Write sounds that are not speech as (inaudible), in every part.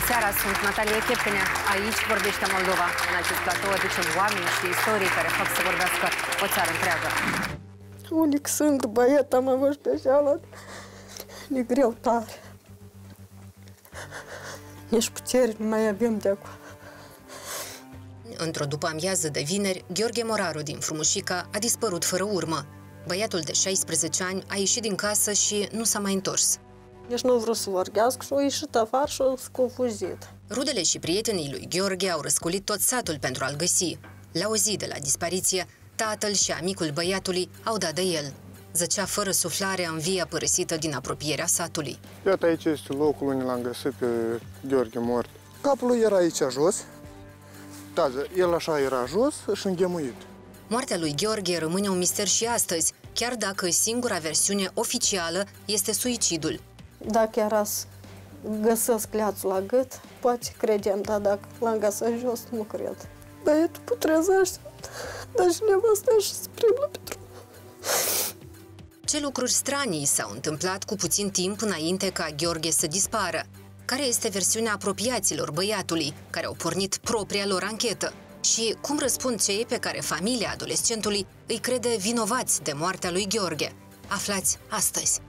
Bună seara, sunt Natalia Cheptenea. Aici vorbește Moldova. În acest platou aducem oameni și istorii care fac să vorbească o țară întreagă. Unic sunt băiat, am avut pe cealaltă. E greu tare. Nici putere nu mai avem de acum. Într-o după amiază de vineri, Gheorghe Moraru din Frumușica a dispărut fără urmă. Băiatul de 16 ani a ieșit din casă și nu s-a mai întors. Nici nu vreau să vorbească și au ieșit afară și au scufuzit. Rudele și prietenii lui Gheorghe au răscolit tot satul pentru a-l găsi. La o zi de la dispariție, tatăl și amicul băiatului au dat de el. Zăcea fără suflare în via părăsită din apropierea satului. Iată aici este locul unde l-am găsit pe Gheorghe mort. Capul lui era aici jos. Da, el așa era jos și înghemuit. Moartea lui Gheorghe rămâne un mister și astăzi, chiar dacă singura versiune oficială este suicidul. Dacă era să găsesc leațul la gât, poate credem, dar dacă l-am găsit jos, nu cred. Băiatul putrezește, dar și nevastă și se plimbă pe drum. Ce lucruri stranii s-au întâmplat cu puțin timp înainte ca Gheorghe să dispară? Care este versiunea apropiaților băiatului, care au pornit propria lor anchetă? Și cum răspund cei pe care familia adolescentului îi crede vinovați de moartea lui Gheorghe? Aflați astăzi!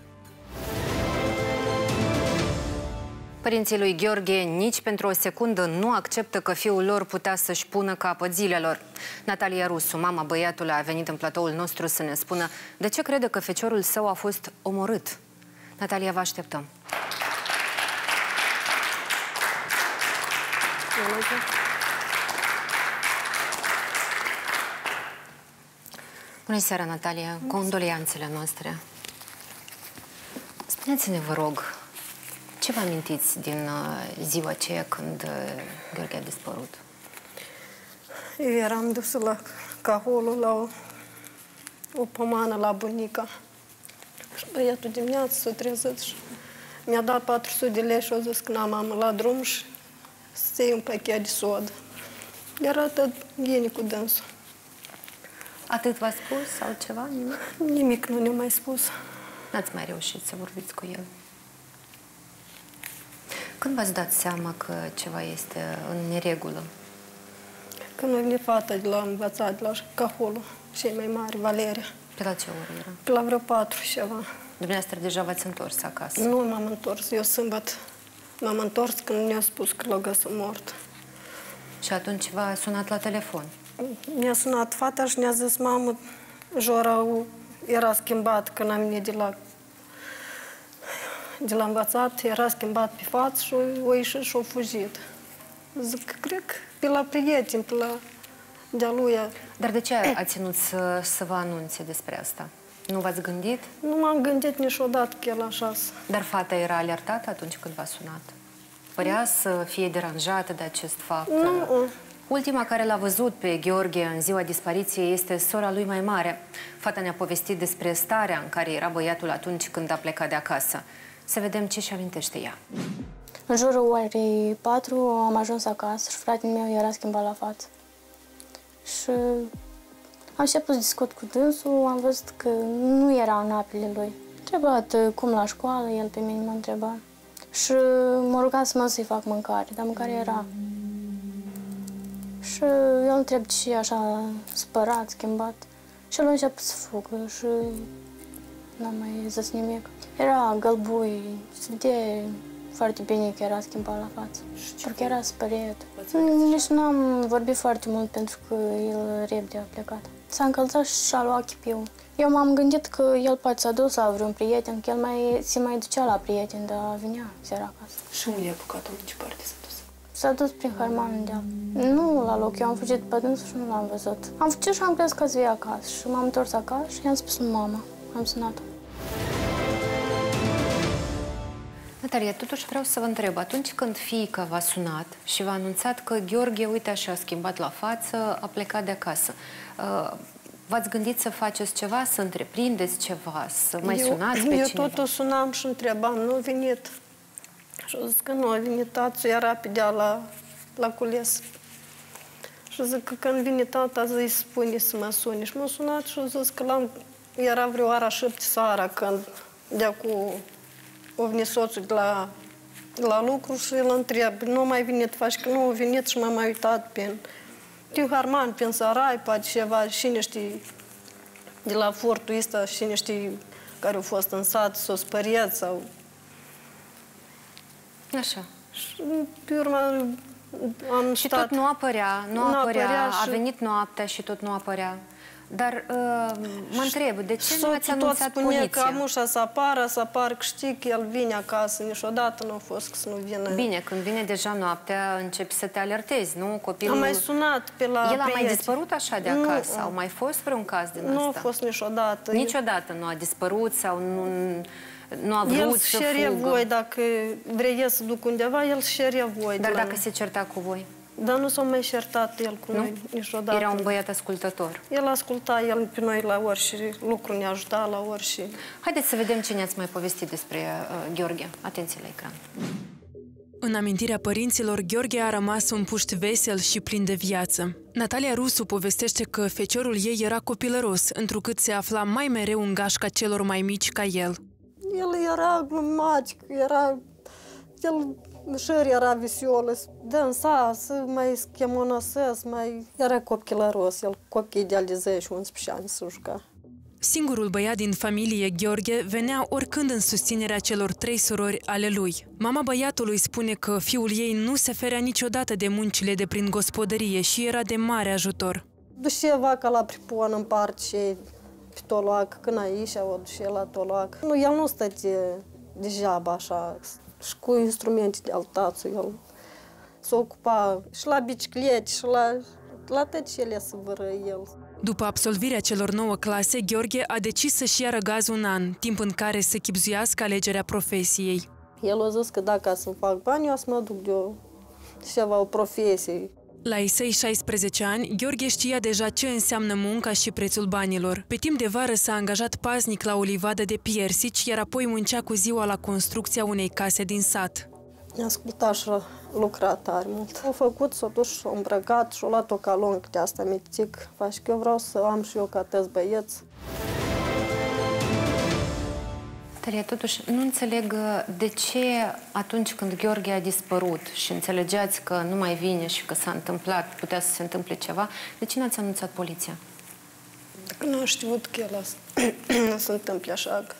Părinții lui Gheorghe nici pentru o secundă nu acceptă că fiul lor putea să-și pună capăt zilelor. Natalia Rusu, mama băiatului, a venit în platoul nostru să ne spună de ce crede că feciorul său a fost omorât. Natalia, vă așteptăm. Bună seara, Natalia. Condolianțele noastre. Spuneți-ne, vă rog, ce vă amintiți din uh, ziua aceea când uh, Gheorghe a dispărut? Eu eram dusă la caholul, la o, o pomană la bunica. Și băiatul dimineața s-a trezit și mi-a dat 400 de lei și a zis că n-am mamă la drum și să iei un pachet de sodă. Era tot ghini cu dânsul. Atât v-a spus sau ceva? Nimic? Nimic nu ne-a mai spus. N-ați mai reușit să vorbiți cu el. Când v-ați dat seama că ceva este în neregulă? Când a venit fata de la învățat, de la caholul, cei mai mari, Valeria. Pe la ce oră era? Pe la vreo patru și ceva. Dumneavoastră deja v-ați întors acasă? Nu m-am întors. Eu sâmbăt m-am întors când mi-a spus că l-a găsit mort. Și atunci v-a sunat la telefon? Mi-a sunat fata și ne-a zis, mamă, Jora era schimbat când am venit de la de la învățat, era schimbat pe față și o ieșit și o fugit. Zic că cred că pe la prieteni, pe la de-a lui. Dar de ce a ținut să, să vă anunțe despre asta? Nu v-ați gândit? Nu m-am gândit niciodată că el așa Dar fata era alertată atunci când v-a sunat? Părea să fie deranjată de acest fapt? Nu. Ultima care l-a văzut pe Gheorghe în ziua dispariției este sora lui mai mare. Fata ne-a povestit despre starea în care era băiatul atunci când a plecat de acasă. Să vedem ce și amintește ea. În jurul orei 4 am ajuns acasă și fratele meu era schimbat la față. Și am început să discut cu dânsul, am văzut că nu era în apele lui. Întrebat cum la școală, el pe mine mă întreba. Și m-a rugat să mă să-i fac mâncare, dar mâncare era. Și eu întreb ce și așa spărat, schimbat. Și el a început să fugă și n-am mai zis nimic. Era gălbui, de foarte bine că era schimbat la față. Pentru că era spăriet. Nici n-am vorbit foarte mult pentru că el repede a plecat. S-a încălțat și și-a luat chipiul. Eu m-am gândit că el poate s-a dus la vreun prieten, că el mai, se mai ducea la prieten, dar vinea seara acasă. Și unde a apucat în ce parte s-a dus? S-a dus prin Harman de Nu la loc, eu am fugit pe dânsul și nu l-am văzut. Am fugit și am crezut că vii acasă și m-am întors acasă și i-am spus lui mama. Am sunat-o. Natalia, totuși vreau să vă întreb, atunci când fiica v-a sunat și v-a anunțat că Gheorghe, uite așa, a schimbat la față, a plecat de acasă, uh, v-ați gândit să faceți ceva, să întreprindeți ceva, să mai eu, sunați pe Eu cineva? tot o sunam și întrebam, nu a venit. Și a zis că nu a venit, tațul era pe deal la, la cules. Și zic că când vine tata, îi spune să mă suni. Și m-a sunat și a zis că l-am, era vreo ora șapte seara când de cu o venit soțul de la la lucru și îl întreb, nu mai venit, faci că nu a venit și m-am mai uitat pe Tiu Harman, pe Sarai, poate ceva, cine știe, de la fortul ăsta, cine știe care au fost în sat, s-o spăriat sau... Așa. Și pe urmă am Și stat... tot nu apărea, nu, Nu apărea, apărea a și- venit noaptea și tot nu apărea. Dar uh, mă întreb, de ce nu ați Soțul tot anunțat spune poliția? că am ușa să apară, să apară, că știi că el vine acasă, niciodată nu a fost să nu vină. Bine, când vine deja noaptea, începi să te alertezi, nu? Copilul... Am mai sunat pe la El a mai prieteni. dispărut așa de Nu, acasă? Au mai fost vreun caz din Nu a asta? fost niciodată. Niciodată nu a dispărut sau nu, nu a vrut El să șerie fugă? voi, dacă vrei să duc undeva, el șerie voi. de Dar la dacă noi. se certa cu voi? Dar nu s-a mai certat el cu Nu? noi niciodată. Era un băiat ascultător. El asculta el pe noi la orice lucru, ne ajuta la orice. Haideți să vedem ce ne-ați mai povestit despre uh, Gheorghe. Atenție la ecran. În amintirea părinților, Gheorghe a rămas un puști vesel și plin de viață. Natalia Rusu povestește că feciorul ei era copilăros, întrucât se afla mai mereu în gașca celor mai mici ca el. El era glumatic, era... El șăr era visiol, dansa, să mai schemonăsă, să mai... Era copilăros, el copii de 10 11 ani să juca. Singurul băiat din familie, Gheorghe, venea oricând în susținerea celor trei surori ale lui. Mama băiatului spune că fiul ei nu se ferea niciodată de muncile de prin gospodărie și era de mare ajutor. Duce vaca la pripon în parte pe toloac, când aici o duce la toloac. Nu, el nu stă de, degeaba așa, și cu instrumente de altațul, el se ocupa și la biciclete, și la, la tot ce le să vără el. După absolvirea celor nouă clase, Gheorghe a decis să-și ia răgaz un an, timp în care să chipzuiască alegerea profesiei. El a zis că dacă să-mi fac bani, eu să mă duc de o, ceva, o profesie. La ei săi 16 ani, Gheorghe știa deja ce înseamnă munca și prețul banilor. Pe timp de vară s-a angajat paznic la o livadă de piersici, iar apoi muncea cu ziua la construcția unei case din sat. Ne-a ascultat și a lucrat tare mult. Au făcut, s-a dus și a îmbrăcat și a luat o caloncă de asta mitic. Faci că eu vreau să am și eu ca tăți băieți. Tăria, totuși, nu înțeleg uh, de ce atunci când Gheorghe a dispărut și înțelegeați că nu mai vine și că s-a întâmplat, putea să se întâmple ceva, de ce n-ați anunțat poliția? Că nu am știut că el nu (clears throat) se întâmple așa, că,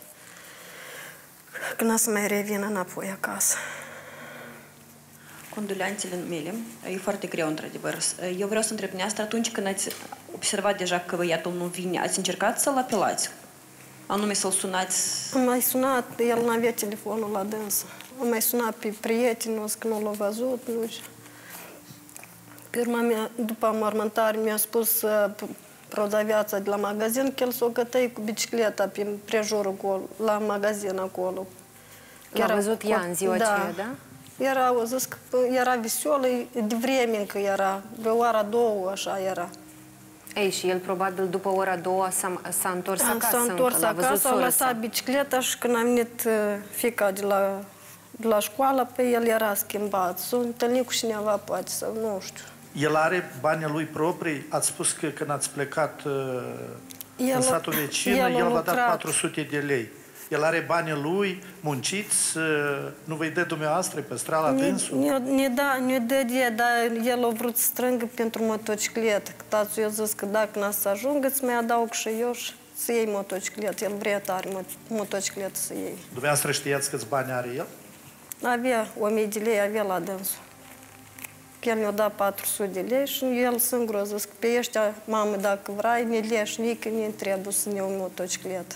că n-a să mai revină înapoi acasă. Condoleanțele mele. E foarte greu, într-adevăr. Eu vreau să întreb neastră, atunci când ați observat deja că băiatul nu vine, ați încercat să-l apelați? Anume să-l sunați? Am mai sunat, el n-avea telefonul la dânsă. Am mai sunat pe prietenul, că nu l-a văzut, nu știu. Pe urma mea, după mormântare, mi-a spus uh, prodaviața de la magazin că el s-o cătăi cu bicicleta pe prejurul acolo, la magazin acolo. L-a Era văzut ea în ziua aceea, da? Era, au zis că era visolă, de vreme încă era, de ora două, așa era. Ei, și el probabil după ora două s-a, s-a întors acasă S-a întors încă, l-a văzut acasă, a sora lăsat sa. bicicleta și când a venit uh, fica de la, de la școală, pe el era schimbat. S-a întâlnit cu cineva, poate, sau nu știu. El are banii lui proprii? Ați spus că când ați plecat uh, El- în satul vecin, el a el, v-a dat lucrat. 400 de lei. El are banii lui, munciți, uh, nu vă-i dă dumneavoastră pe strada Ne, dânsul? ne, ne, da, ne dă de, dar el a vrut să strângă pentru motocicletă. Că tațul i-a zis că dacă n-a să ajungă, îți mai adaug și eu și să iei motocicletă. El vrea tare mo- motocicletă să iei. Dumneavoastră știați câți bani are el? Avea 1000 de lei, avea la dânsul. Că El mi-a dat 400 de lei și el singur a zis că pe ăștia, mamă, dacă vrei, ne leși, nici ne trebuie să ne iau motocicletă.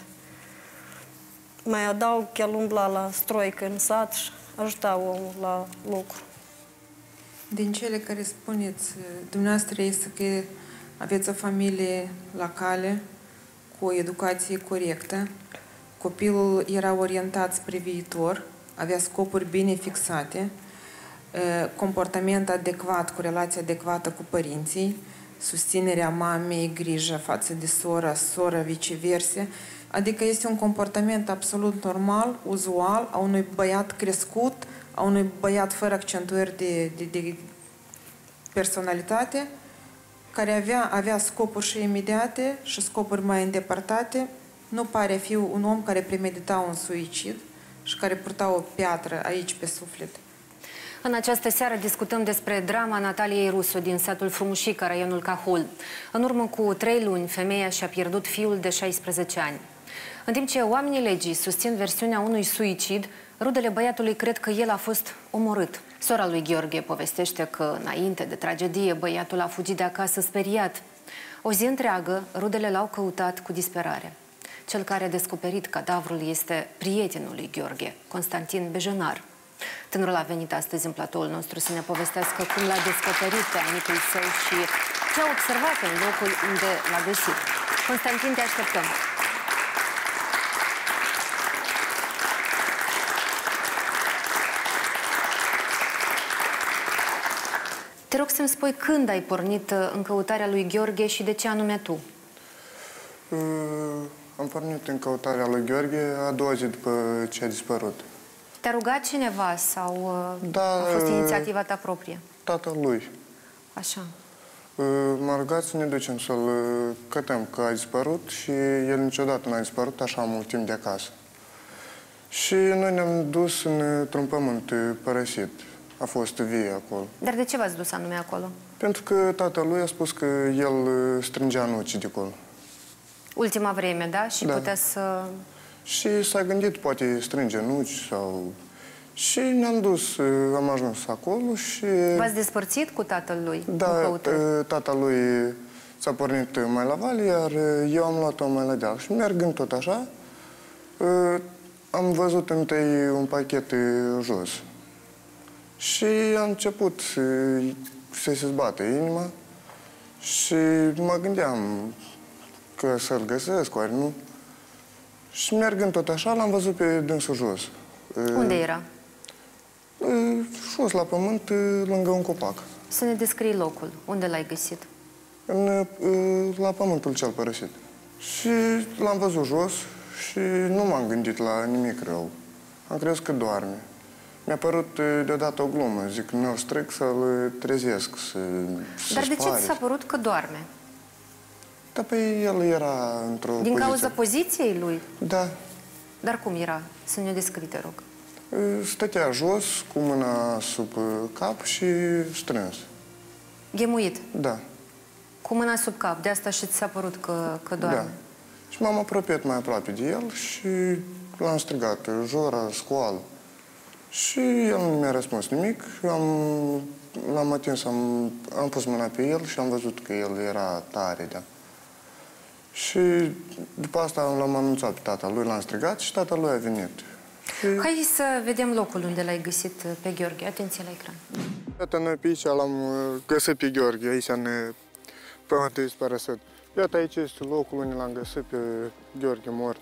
Mai adaug că el umbla la stroică în sat și ajuta omul la lucru. Din cele care spuneți, dumneavoastră este că aveți o familie la cale, cu o educație corectă, copilul era orientat spre viitor, avea scopuri bine fixate, eh, comportament adecvat, cu relație adecvată cu părinții, susținerea mamei, grijă față de sora, sora viceversa, adică este un comportament absolut normal, uzual, a unui băiat crescut, a unui băiat fără accentuări de, de, de personalitate, care avea, avea scopuri și imediate și scopuri mai îndepărtate, nu pare a fi un om care premedita un suicid și care purta o piatră aici pe suflet. În această seară discutăm despre drama Nataliei Rusu din satul Frumușica, raionul Cahul. În urmă cu trei luni, femeia și-a pierdut fiul de 16 ani. În timp ce oamenii legii susțin versiunea unui suicid, rudele băiatului cred că el a fost omorât. Sora lui Gheorghe povestește că, înainte de tragedie, băiatul a fugit de acasă speriat. O zi întreagă, rudele l-au căutat cu disperare. Cel care a descoperit cadavrul este prietenul lui Gheorghe, Constantin Bejenar. Tânărul a venit astăzi în platoul nostru să ne povestească cum l-a descoperit pe amicul său și ce a observat în locul unde l-a găsit. Constantin, te așteptăm! Te rog să-mi spui când ai pornit uh, în căutarea lui Gheorghe și de ce anume tu? Uh, am pornit în căutarea lui Gheorghe a doua zi după ce a dispărut. Te-a rugat cineva sau uh, Da, a fost uh, inițiativa ta proprie? Tatăl lui. Așa. Uh, M-a rugat să ne ducem să-l uh, cătăm că a dispărut și el niciodată n-a dispărut așa mult timp de acasă. Și noi ne-am dus într-un pământ uh, părăsit. A fost vie acolo. Dar de ce v-ați dus anume acolo? Pentru că tatălui a spus că el uh, strângea nuci de acolo. Ultima vreme, da? Și Da. putea să... Și s-a gândit, poate strânge nuci sau... Și ne-am dus, uh, am ajuns acolo și... V-ați despărțit cu tatăl lui în Da, căutări? uh, tata lui s-a pornit mai la vale, iar uh, eu am luat-o mai la deal. Și mergând tot așa, uh, am văzut întâi un pachet uh, jos. Și am început uh, să se zbate inima și mă gândeam că să-l găsesc, oare nu? Și mergând tot așa, l-am văzut pe dânsul jos. Uh, Unde era? uh, Jos la pământ, uh, lângă un copac. Să ne descrii locul. Unde l-ai găsit? în, uh, la pământul cel părăsit. Și l-am văzut jos și nu m-am gândit la nimic rău. Am crezut că doarme. Mi-a părut uh, deodată o glumă. Zic, nu stric să-l trezesc, să să Dar de ce spare. ți s-a părut că doarme? Da, pe el era într-o Din poziție. cauza poziției lui? Da. Dar cum era? Să ne descrii, te rog. Uh, Stătea jos, cu mâna sub uh, cap și strâns. Ghemuit. Da. Cu mâna sub cap. De asta și ți s-a părut că, că doarme. Da. Și m-am apropiat mai aproape de el și l-am strigat, Jora, scoală. Și el nu mi-a răspuns nimic. Am, l-am atins, am, am pus mâna pe el și am văzut că el era tare, da. Și după asta l-am anunțat pe tata lui, l-am strigat și tata lui a venit. Și Hai să vedem locul unde l-ai găsit uh, pe Gheorghe. Atenție la ecran. Iată, noi pe aici l-am uh, găsit pe Gheorghe, aici în uh, pământul dispărăsit. Iată, aici este locul unde l-am găsit pe Gheorghe mort.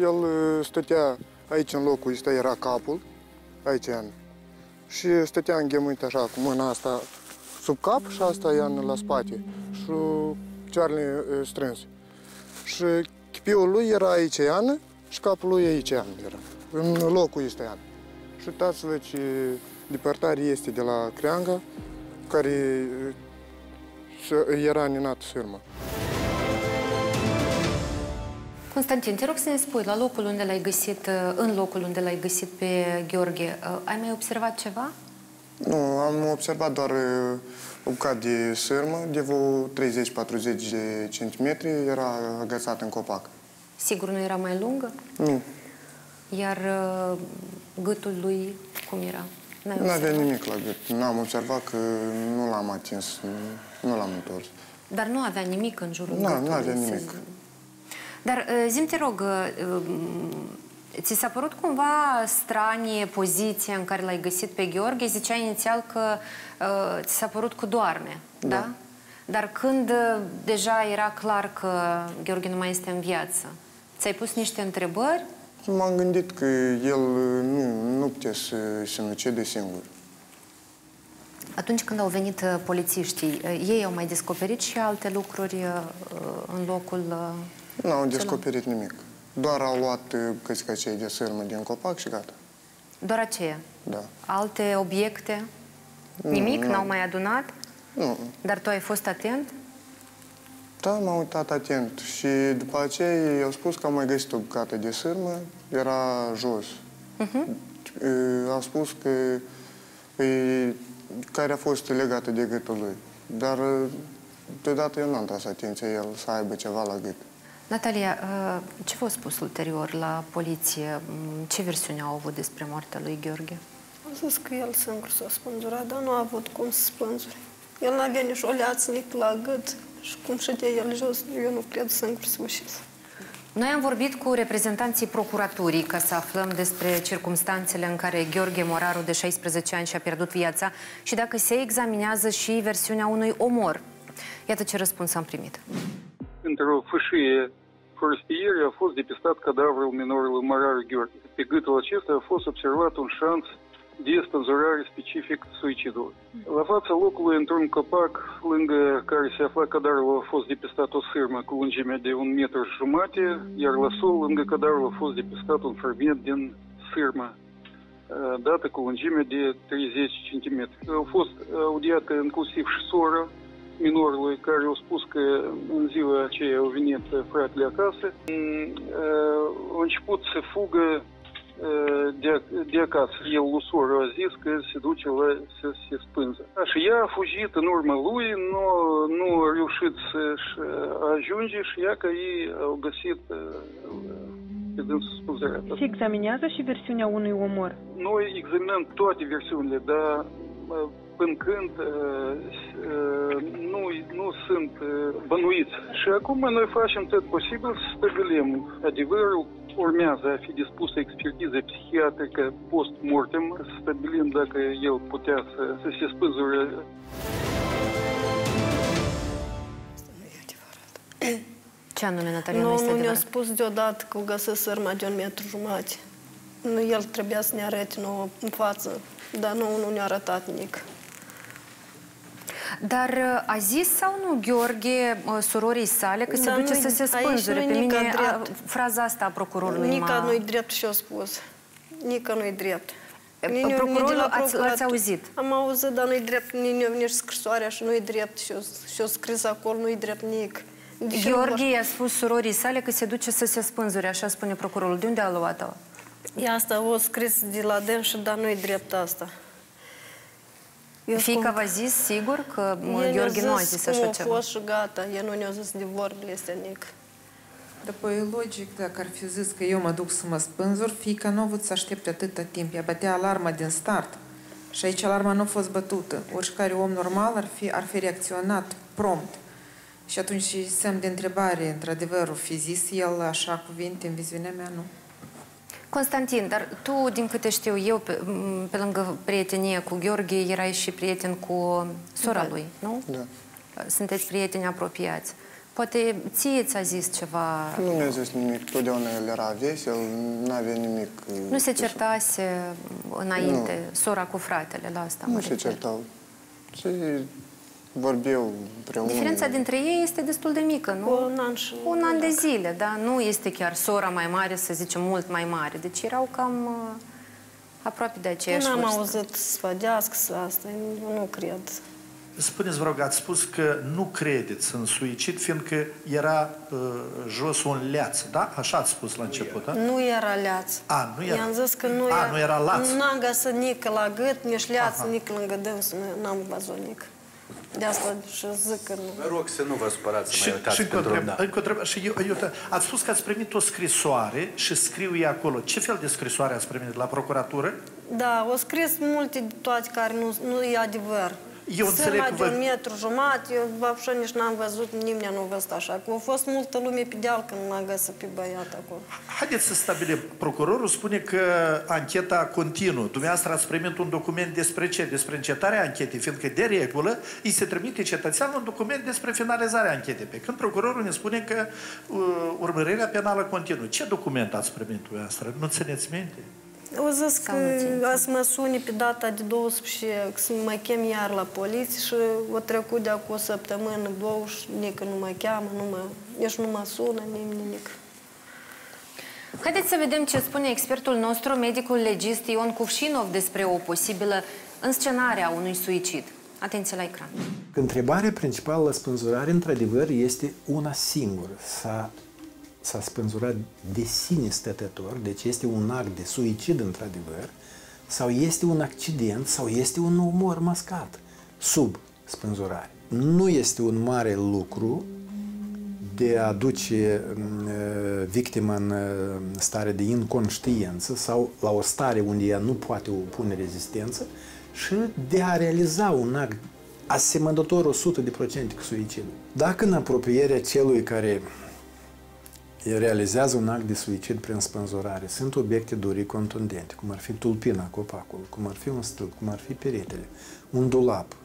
El uh, stătea aici în locul ăsta, era capul, aici în. Și stătea înghemuit așa, cu mâna asta sub cap și asta ia la spate. Și picioarele uh, strânse. Și chipiul lui era aici Ian și capul lui aici Ian era. În locul ăsta Ian. Și uitați-vă ce depărtare este de la creanga, care uh, să- era ninat sârmă. Constantin, te rog să ne spui, la locul unde l-ai găsit, uh, în locul unde l-ai găsit pe Gheorghe, uh, ai mai observat ceva? Nu, am observat doar uh, o bucată de sârmă, de vreo 30-40 de centimetri, era agățat în copac. Sigur nu era mai lungă? Nu, Iar uh, gâtul lui cum era? N-ai nu avea observat? nimic la gât. N-am observat că nu l-am atins, nu l-am întors. Dar nu avea nimic în jurul Nu, gâtului. nu avea să nimic. zic. Dar uh, zi te rog, uh, um, ți s-a părut cumva stranie poziția în care l-ai găsit pe Gheorghe? Zicea inițial că uh, ți s-a părut că doarme, da? Da. Dar când uh, deja era clar că Gheorghe nu mai este în viață, ți-ai pus niște întrebări? M-am gândit că el uh, nu, nu putea să se nucede singur. Atunci când au venit uh, polițiștii, uh, ei au mai descoperit și alte lucruri uh, uh, în locul... uh, Nu au celor- descoperit nimic. Doar au luat uh, câțiva cei de sârmă din copac și gata. Doar aceea. Da. Alte obiecte? Nimic? nu. N-au mai adunat? Nu, Dar tu ai fost atent? Da, m-am uitat atent și după aceea ei au spus că au mai găsit o bucată de sârmă, era jos. Uh-huh. Au spus că Păi, care a fost legată de gâtul lui. Dar deodată eu n-am tras atenție el să aibă ceva la gât. Natalia, uh, ce v-a spus ulterior la poliție? Mm, ce versiune au avut despre moartea lui Gheorghe? A zis că el singur s-a spânzurat, dar nu a avut cum să spânzuri. El n-avea nici o leață, nici la gât și cum ședea el jos, eu nu cred singur să ușiți. Noi am vorbit cu reprezentanții procuraturii ca să aflăm despre circumstanțele în care Gheorghe Moraru, de 16 ani, și-a pierdut viața și dacă se examinează și versiunea unui omor. Iată ce răspuns am primit. Un șanț de spânzurare specific suicidului. La fața locului, într-un copac, lângă care se afla cadarul, a fost depistat o sârmă cu lungimea de un metru și jumate, iar la sol, lângă cadarul, a fost depistat un fragment din sârmă, dată cu lungime de 30 cm. Au fost audiate inclusiv și sora minorului care au spus că în ziua aceea au venit fratele acasă. Au început să fugă de, de acasă. El, Lusor, a zis că se duce la să se spânză. Și ea a fugit în urma lui, nu, nu a reușit să-și ajunge și ea că ei au găsit pe dânsul spânzărat. Se examinează și versiunea unui omor? Noi examinăm toate versiunile, dar până când nu, nu sunt bănuiți. Și acum noi facem tot posibil să stabilim adevărul urmează a fi dispusă expertiză psihiatrică post-mortem, să stabilim dacă el putea să, să se spânzure. Ce anume, Natalia, nu, nu este nu ne-a adevărat? spus deodată că o găsesc sărma de un metru jumate. Nu, el trebuia să ne arate nouă în față, dar nu, nu ne-a arătat nimic. Dar uh, a zis sau nu Gheorghe uh, surorii sale că se Dar duce nu-i- să se aici spânzure? nu-i Pe nica mine a, drept. fraza asta a procurorului Nica m-a... nu-i drept și-a spus. Nica nu-i drept. E, Nici- nici de procurorul la ați- procuratură. l-ați auzit? Am auzit, dar nu-i drept, nici nu nici scrisoarea și nu-i drept și-o, și-o scris acolo, nu-i drept nic. Deși nu Gheorghe i-a spus surorii sale că se duce să se spânzure, așa spune procurorul. De unde a luat-o? E asta o scris de la dâns, dar nu-i drept asta. Eu Fica spun- v-a zis sigur că mă, El ne-a Gheorghe nu a zis cum așa a ceva? fost și gata, el nu ne-a zis de vorbele astea nic. După e logic, dacă ar fi zis că eu mă duc să mă spânzur, fiica nu a avut să aștepte atâta timp. Ea bătea alarma din start. Și aici alarma nu a fost bătută. Oricare om normal ar fi, ar fi reacționat prompt. Și atunci și semn de întrebare, într-adevăr, o fi zis el așa cuvinte în viziunea mea, nu? Constantin, dar tu, din câte știu eu, pe, m, pe lângă prietenie cu Gheorghe, erai și prieten cu sora lui, nu? Da. Sunteți prieteni apropiați. Poate ție ți-a zis ceva... Nu mi-a zis nimic. Totdeauna el era vesel, n-avea nimic. Nu se de- certase înainte sora cu fratele, la asta mă Nu se refer. certau. Și vorbeau împreună. Diferența dintre ei este destul de mică, nu? Cu un an și... Un an de zile, da? Nu este chiar sora mai mare, să zicem, mult mai mare. Deci erau cam uh, aproape de Eu aceeași n-am vârstă. auzit să sfădească să asta, eu nu cred. Spuneți, vă rog, ați spus că nu credeți în suicid, fiindcă era uh, jos un leaț, da? Așa ați spus la început, da? Nu era leaț. A, nu era. I-am zis că nu, A, nu era laț. N-am găsit nici la gât, nici leaț, Aha. nici lângă dânsul, nu- n-am văzut nici. De asta și zic că nu. Vă rog să nu vă supărați, să Și, mai uitați și încă o pentru întrebare. da. Încă o întrebare. Și eu, eu, ați spus că ați primit o scrisoare și scriu ei acolo. Ce fel de scrisoare ați primit? La procuratură? Da, au scris multe de toate care nu, nu e adevăr. Eu înțeleg Sârma că de vă- un metru jumătate, eu văbșă nici n-am văzut, nimeni nu a văzut așa. Că a fost multă lume pe deal când l-am găsit pe băiat acolo. Haideți să stabilim. Procurorul spune că ancheta continuă. Dumneavoastră ați primit un document despre ce? Despre încetarea anchetei, fiindcă de regulă îi se trimite cetățeanul un document despre finalizarea anchetei. Pe când procurorul ne spune că uh, urmărirea penală continuă. Ce document ați primit dumneavoastră? Nu țineți minte? Au zis că Sau nu țineți? azi mă suni pe data de 12 să mă chem iar la poliție și o trecut de acum o săptămână, două și nici nu mă cheamă, nu mă, nici nu mă sună, nimeni nimic. Haideți să vedem ce spune expertul nostru, medicul legist Ion Cuvșinov, despre o posibilă înscenare a unui suicid. Atenție la ecran. Întrebarea principală la spânzurare, într-adevăr, este una singură. S-a, s-a spânzurat de sine stătător, deci este un act de suicid, într-adevăr, sau este un accident sau este un umor mascat sub spânzurare. Nu este un mare lucru de a duce victima în stare de inconștiență sau la o stare unde ea nu poate opune rezistență și de a realiza un act asemănător 100% cu suicidul. Dacă în apropierea celui care realizează un act de suicid prin spânzurare. Sunt obiecte duri contundente, cum ar fi tulpina copacul, cum ar fi un stâlp, cum ar fi peretele, un dulap,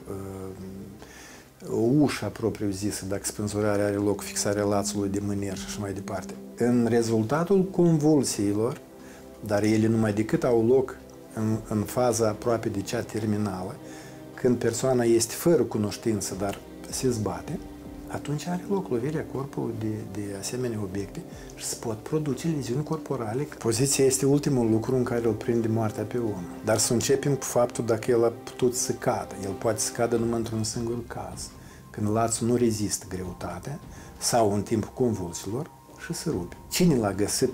o ușă propriu-zisă, dacă spânzurarea are loc, fixarea lațului de mâner și așa mai departe. În rezultatul convulsiilor, dar ele numai decât au loc în, în faza aproape de cea terminală, când persoana este fără cunoștință, dar se zbate, atunci are loc lovirea corpului de, de asemenea obiecte și se pot produce leziuni corporale. Poziția este ultimul lucru în care îl prinde moartea pe om. Dar să începem cu faptul dacă el a putut să cadă. El poate să cadă numai într-un singur caz, când lațul nu rezistă greutatea sau în timpul convulsilor și se rupe. Cine l-a găsit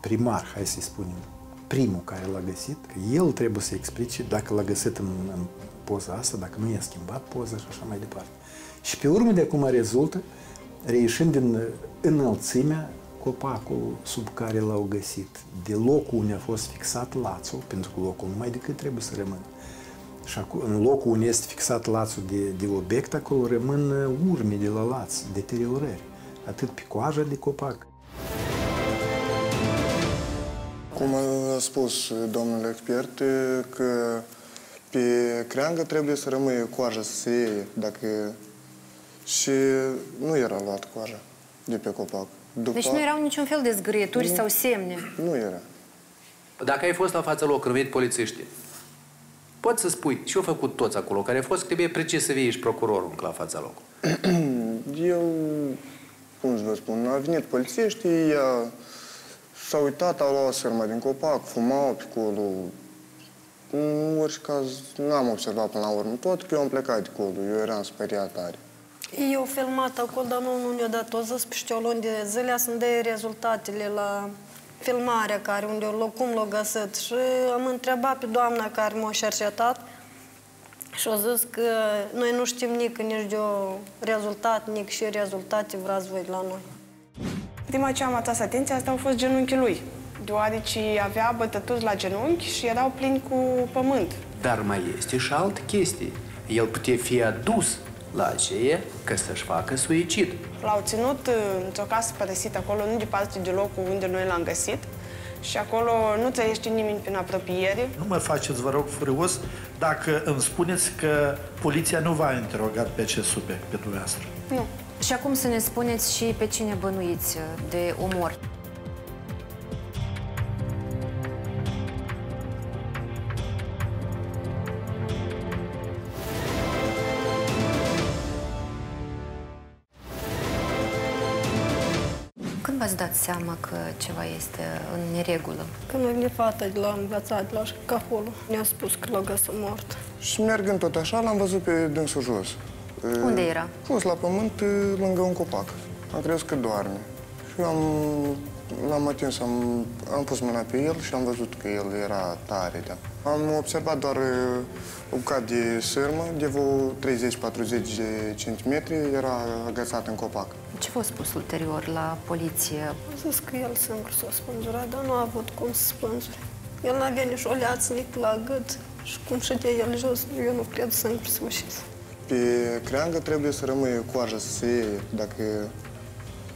primar, hai să-i spunem, primul care l-a găsit, că el trebuie să explice dacă l-a găsit în, în poza asta, dacă nu i-a schimbat poza și așa mai departe. Și pe urmă de acum rezultă, reieșind din înălțimea copacul sub care l-au găsit, de locul unde a fost fixat lațul, pentru că locul numai decât trebuie să rămână. Și în locul unde este fixat lațul de, de obiect, acolo rămân urme de la laț, deteriorări, atât pe coaja de copac. Cum a spus domnul expert, că pe creangă trebuie să rămâie coaja să se iei, dacă și nu era luat coaja de pe copac. După... Deci nu erau niciun fel de zgârieturi nu, sau semne? Nu era. Dacă ai fost la fața locului, venit polițiștii, poți să spui ce au făcut toți acolo, care a fost, trebuie precis să vii și procurorul la fața locului. (clears throat) Eu, cum să vă spun, a venit polițiștii, ea s-a uitat, au luat sărma din copac, fumau pe acolo. În orice caz, n-am observat până la urmă tot, că eu am plecat de acolo, eu eram speriat tare. Eu filmat acolo, dar nu, nu ne-a dat o zis peste o lună de zile să-mi dea rezultatele la filmarea care, unde o cum l-a găsit. Și am întrebat pe doamna care m-a cercetat și a zis că noi nu știm nici nici de rezultat, nici și rezultate vreați voi la noi. Prima ce am atras atenția, asta au fost genunchii lui, deoarece avea bătături la genunchi și erau plini cu pământ. Dar mai este și altă chestie. El putea fi adus la aceea că să-și facă suicid. L-au ținut într-o casă părăsită acolo, nu departe de locul unde noi l-am găsit. Și acolo nu trăiește nimeni prin apropiere. Nu mă faceți, vă rog, furios, dacă îmi spuneți că poliția nu va interoga pe acest subiect, pe dumneavoastră. Nu. Și acum să ne spuneți și pe cine bănuiți de omor. Dat seama că ceva este în neregulă? Când a venit fata de la învățat, de la Caholu, ne-a spus că l-a găsit mort. Și mergând tot așa, l-am văzut pe dânsul jos. Unde era? Pus la pământ, lângă un copac. Am crezut că doarme. Și am, l-am atins, am, am pus mâna pe el și am văzut că el era tare. Da. Am observat doar o bucată de sârmă, de vreo 30-40 de centimetri, era agățat în copac. Ce v-a spus ulterior la poliție? A zis că el singur s-a spânzurat, dar nu a avut cum să spânzure. El n-avea nici o leață, nici la gât. Și cum ședea el jos, eu nu cred singur să ușiți. Pe creangă trebuie să rămâie coaja să se iei, dacă...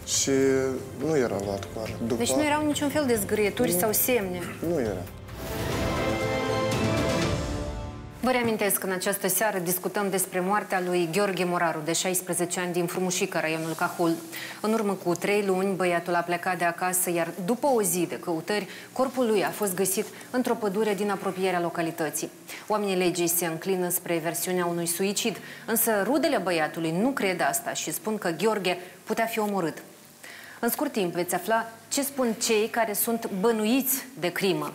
Și nu era luat coaja. După... Deci nu erau niciun fel de zgârieturi nu, sau semne? Nu era. Vă reamintesc că în această seară discutăm despre moartea lui Gheorghe Moraru, de 16 ani, din Frumușică, raionul Cahul. În urmă cu trei luni, băiatul a plecat de acasă, iar după o zi de căutări, corpul lui a fost găsit într-o pădure din apropierea localității. Oamenii legii se înclină spre versiunea unui suicid, însă rudele băiatului nu cred asta și spun că Gheorghe putea fi omorât. În scurt timp veți afla ce spun cei care sunt bănuiți de crimă.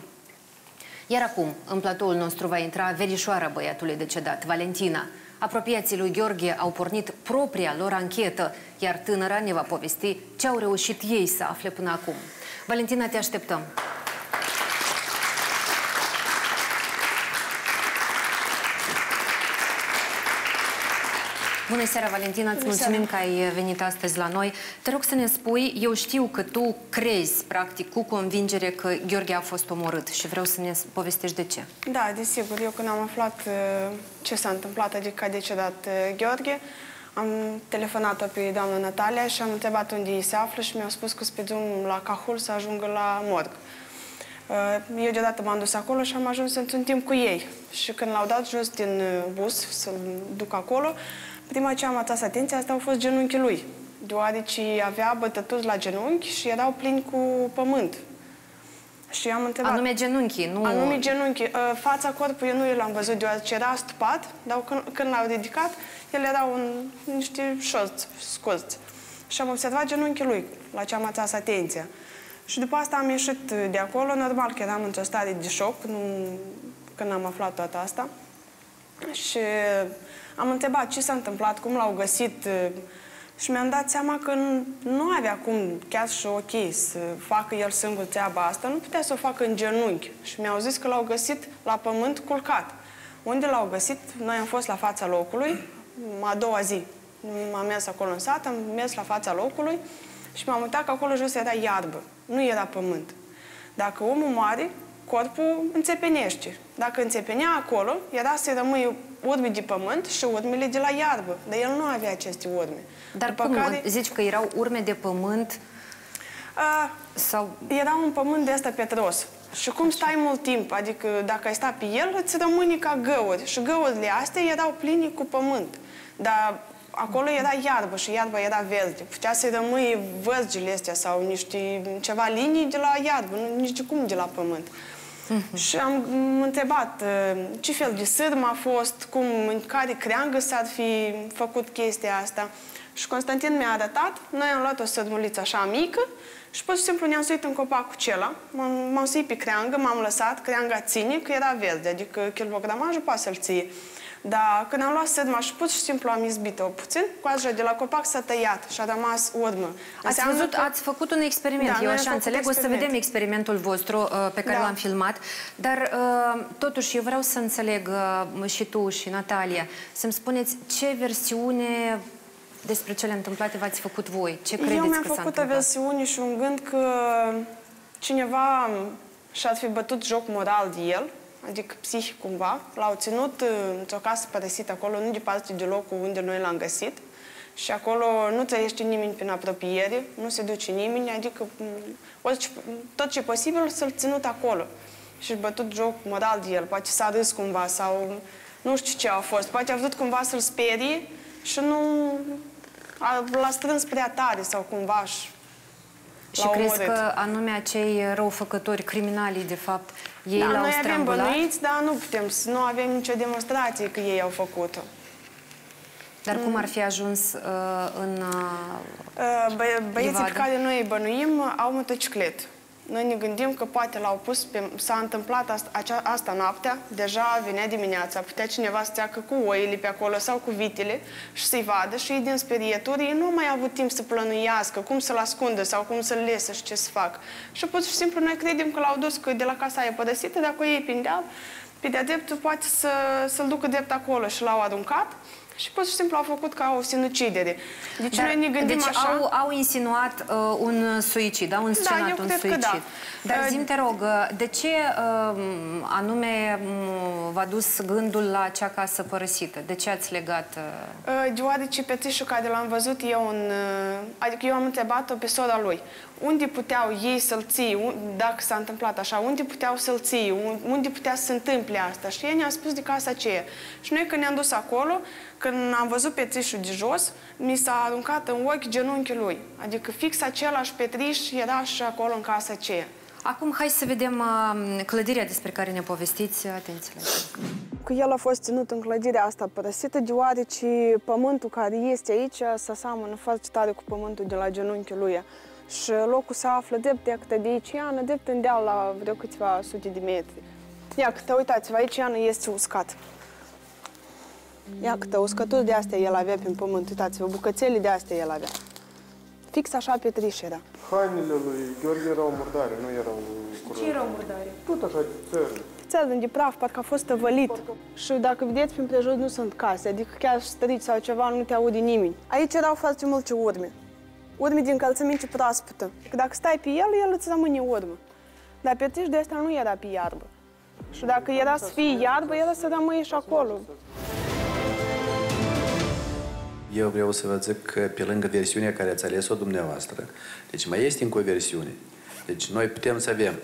Iar acum, în platoul nostru va intra verișoara băiatului decedat, Valentina. Apropiații lui Gheorghe au pornit propria lor anchetă, iar tânăra ne va povesti ce au reușit ei să afle până acum. Valentina, te așteptăm! Bună seara, Valentina, îți mulțumim că ai venit astăzi la noi. Te rog să ne spui, eu știu că tu crezi, practic, cu convingere că Gheorghe a fost omorât și vreau să ne povestești de ce. Da, desigur. Eu când am aflat uh, ce s-a întâmplat, adică că a decedat uh, Gheorghe, am telefonat-o pe doamna Natalia și am întrebat unde ei se află și mi-au spus că sunt pe drum la Cahul să ajungă la morg. Uh, eu deodată m-am dus acolo și am ajuns într-un timp cu ei. Și când l-au dat jos din bus să-l duc acolo, prima ce am atras atenția, asta au fost genunchii lui. Deoarece avea bătături la genunchi și erau plini cu pământ. Și am întrebat... Anume genunchii, nu... Anume genunchii. Fața corpului eu nu l-am văzut, deoarece era stupat, dar când, când l-au ridicat, el era un, niște șorți scoți. Și am observat genunchii lui, la ce am atras atenția. Și după asta am ieșit de acolo, normal că eram într-o stare de șoc nu, când am aflat toată asta. Și am întrebat ce s-a întâmplat, cum l-au găsit și mi-am dat seama că nu avea cum, chiar și ok, să facă el singur treaba asta, nu putea să o facă în genunchi. Și mi-au zis că l-au găsit la pământ culcat. Unde l-au găsit? Noi am fost la fața locului, a doua zi. M-am mers acolo în sat, am mers la fața locului și m-am uitat că acolo jos era iarbă, nu era pământ. Dacă omul moare, corpul înțepenește. Dacă înțepenea acolo, era să rămâi urme de pământ și urmele de la iarbă. Dar el nu avea aceste urme. Dar După cum? Care... Zici că erau urme de pământ? A, sau... Era un pământ de asta petros. Și cum stai mult timp, adică dacă ai sta pe el, îți rămâne ca găuri. Și găurile astea erau pline cu pământ. Dar acolo era iarbă și iarba era verde. Putea să rămâi văzgile astea sau niște, ceva linii de la iarbă, nu, nici cum de la pământ. Uh-huh. Și am întrebat uh, ce fel de sârmă a fost, cum, în care creangă s-ar fi făcut chestia asta. Și Constantin mi-a arătat, noi am luat o sărmuliță așa mică și pur și simplu ne-am suit în copacul acela, m-am suit pe creangă, m-am lăsat, creanga ține, că era verde, adică kilogramajul poate să-l ție. Dar când am luat sădma și pur și simplu am izbit-o puțin, coaja de la copac s-a tăiat și a rămas urmă. Ați văzut, că... ați făcut un experiment, da, eu așa înțeleg, experiment. o să vedem experimentul vostru uh, pe care da. l-am filmat, dar uh, totuși eu vreau să înțeleg uh, și tu și Natalia, să-mi spuneți ce versiune despre cele întâmplate v-ați făcut voi? Ce credeți Eu mi-am că făcut o versiune și un gând că cineva și-ar fi bătut joc moral de el, adică psihic cumva. L-au ținut uh, într-o casă părăsită acolo, nu departe de locul unde noi l-am găsit. Și acolo nu trăiește nimeni prin apropiere, nu se duce nimeni, adică mm, orice, tot ce e posibil să-l ținut acolo. Și bătut joc moral de el, poate s-a râs cumva sau nu știu ce a fost. Poate a vrut cumva să-l sperie și nu l-a strâns prea tare sau cumva și și crezi că anume acei răufăcători criminali, de fapt, ei da, l-au noi strangulat? avem bănuiți, dar nu putem, nu avem nicio demonstrație că ei au făcut-o. Dar cum ar fi ajuns uh, în uh, uh, Bă, Băieții pe care noi îi bănuim au motocicletă. Noi ne gândim că poate l-au pus pe... S-a întâmplat asta, acea, asta noaptea, deja venea dimineața, putea cineva să treacă cu oile pe acolo sau cu vitele și să-i vadă și ei din sperieturi, ei nu au mai avut timp să plănuiască cum să-l ascundă sau cum să-l lese și ce să fac. Și pur și simplu noi credem că l-au dus că de la casa aia părăsită, dacă ei prin deal, pe de-a dreptul poate să, să-l ducă drept acolo și l-au aruncat și pur și simplu au făcut ca o sinucidere. Deci Dar, noi ne gândim deci așa... au, au insinuat uh, un suicid, au înscenat da, eu un cred suicid. Că da. Dar uh, zi te rog, uh, de ce uh, anume v-a dus gândul la acea casă părăsită? De ce ați legat? Uh... Uh, deoarece Petrișul care l-am văzut eu în... Uh, adică eu am întrebat-o pe sora lui. Unde puteau ei să-l ții, dacă s-a întâmplat așa, unde puteau să-l ții, unde putea să se întâmple asta? Și ei ne-a spus de casa aceea. Și noi când ne-am dus acolo, când am văzut petrișul de jos, mi s-a aruncat în ochi genunchiul lui. Adică fix același petriș era și acolo în casa aceea. Acum hai să vedem uh, clădirea despre care ne povestiți. Atenție Că el a fost ținut în clădirea asta părăsită, deoarece pământul care este aici se seamănă foarte tare cu pământul de la genunchiul lui. Și locul se află drept de aici, iană, drept în deal la vreo câțiva sute de metri. Ia, că uitați-vă, aici iană este uscat. Ia câte uscături de astea el avea prin pământ, uitați-vă, bucățele de astea el avea. Fix așa pe triș era. Hainele lui Gheorghe erau murdare, nu erau curate. Ce erau murdare? Tot așa de țără. Țel de praf, parcă a fost tăvălit. Și dacă vedeți, prin prejur nu sunt case, adică chiar stărici sau ceva, nu te aude nimeni. Aici erau foarte multe urme. Urme din încălțăminte proaspătă. Că dacă stai pe el, el îți rămâne urmă. Dar pe triș de asta nu era pe iarbă. Și dacă era să fie iarbă, era să rămâie și acolo. Eu vreau să vă zic că pe lângă versiunea care ați ales-o dumneavoastră, deci mai este încă o versiune. Deci noi putem să avem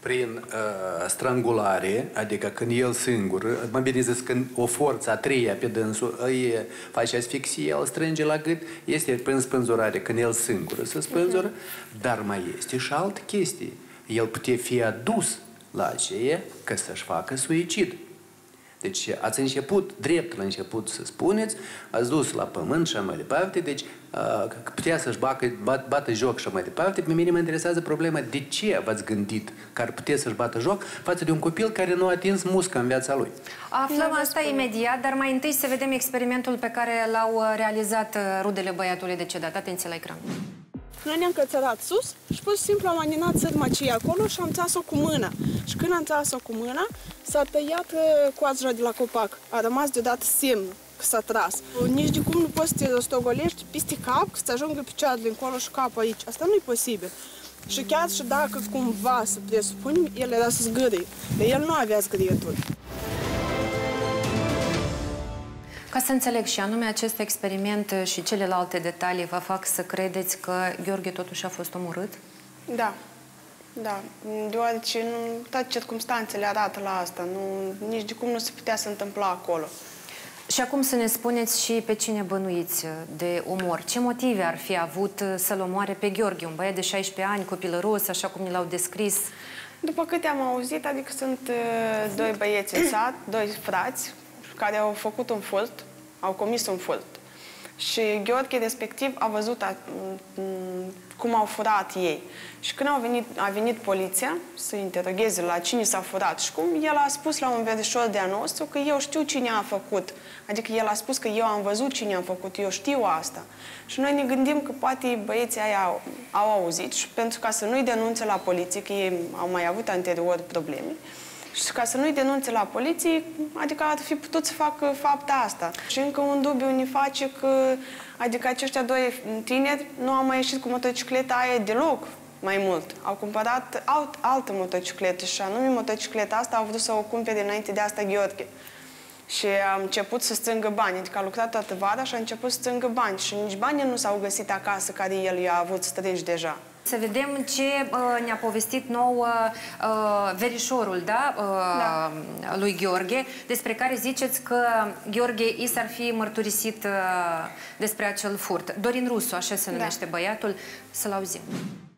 prin uh, strangulare, adică când el singur, mai bine zis, când o forță a treia pe dânsul îi face asfixie, el strânge la gât, este prin spânzurare, când el singur se spânzură, dar mai este și altă chestie. El putea fi adus la aceea că să-și facă suicid. Deci ați început, drept la început să spuneți, ați dus la pământ și mai departe, deci uh, putea să-și bată, bat, bată joc și mai departe. Pe mine mă interesează problema de ce v-ați gândit că ar putea să-și bată joc față de un copil care nu a atins musca în viața lui. Aflăm asta imediat, dar mai întâi să vedem experimentul pe care l-au realizat rudele băiatului decedat. Atenție la ecran. Noi ne-am cățărat sus și pur și simplu am aninat sârma ce acolo și am tras-o cu mâna. Și când am tras-o cu mâna, s-a tăiat uh, coajra de la copac. A rămas deodată semn că s-a tras. Nici de cum nu poți să te rostogolești peste cap, că să ajungă picioarele încolo și capul aici. Asta nu e posibil. Și chiar și dacă cumva să presupunem, el era să zgârie. Dar el nu avea zgârieturi. Ca să înțeleg și anume, acest experiment și celelalte detalii vă fac să credeți că Gheorghe totuși a fost omorât? Da. Da, deoarece nu, toate circumstanțele arată la asta. Nu, nici de cum nu se putea să întâmpla acolo. Și acum să ne spuneți și pe cine bănuiți de omor. Ce motive ar fi avut să-l omoare pe Gheorghe, un băiat de 16 ani, copilăros, așa cum ni l-au descris? După câte am auzit, adică sunt uh, doi băieți în sat, doi frați, care au făcut un furt, au comis un furt. Și Gheorghe, respectiv, a văzut a, cum au furat ei. Și când au venit, a venit poliția să interrogheze la cine s-a furat și cum, el a spus la un verișor de-a nostru că eu știu cine a făcut. Adică el a spus că eu am văzut cine a făcut, eu știu asta. Și noi ne gândim că poate băieții aia au, au auzit și pentru ca să nu-i denunțe la poliție, că ei au mai avut anterior probleme, și ca să nu-i denunțe la poliție, adică ar fi putut să facă fapta asta. Și încă un dubiu ne face că, adică aceștia doi tineri nu au mai ieșit cu motocicleta aia deloc mai mult. Au cumpărat alt, altă motocicletă și anume motocicleta asta au vrut să o cumpere înainte de asta Gheorghe. Și a început să strângă bani, adică a lucrat toată vara și a început să strângă bani. Și nici banii nu s-au găsit acasă care el i-a avut strângi deja. Să vedem ce uh, ne-a povestit nou uh, verișorul da? Uh, da. lui Gheorghe, despre care ziceți că Gheorghe i s-ar fi mărturisit uh, despre acel furt. Dorin Rusu, așa se numește da. băiatul, să-l auzim.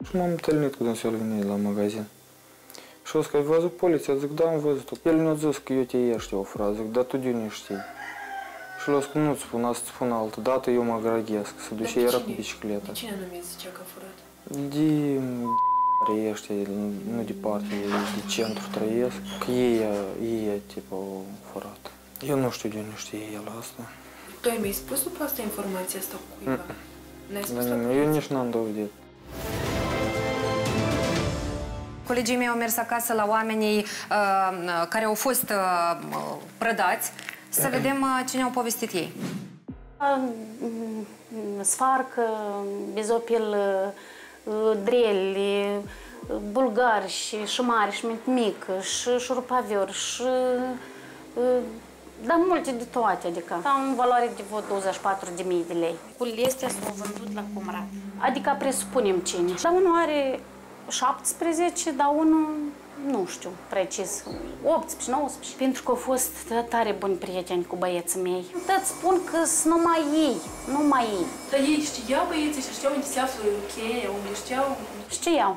Și m-am întâlnit cu dânsul venit la magazin. Și o să ai văzut poliția? Zic, da, am văzut-o. El mi-a zis că eu te ieși o frază. Zic, dar tu de unde știi? Și l-a spus, nu-ți spun, asta spun altă dată, eu mă graghesc. Să duce, era cu bicicleta. De cine anume zicea că a furat? De trăiește, nu departe, de centru trăiesc, că ei, ei tipă, au furat. Eu nu știu de unde știe el asta. Tu ai mai spus după asta informația asta cu cuiva? N-ai spus la Eu nici n-am dovedit. Colegii mei au mers acasă la oamenii uh, care au fost uh, prădați să vedem uh, cine au povestit ei. Sfarcă, bizopil, dreli, bulgari și șumari și mic, și șurupavior, și da, multe de toate, adică. Am în valoare de vreo 24.000 de lei. Culile astea s-au vândut la cumpărat. Adică presupunem cine. Dar unul are 17, dar unul nu știu precis, 18, 19, pentru că au fost tare buni prieteni cu băieții mei. Tot spun că sunt numai ei, numai ei. Dar ei știau băieții și știau unde se află cheia, unde știau? Știau.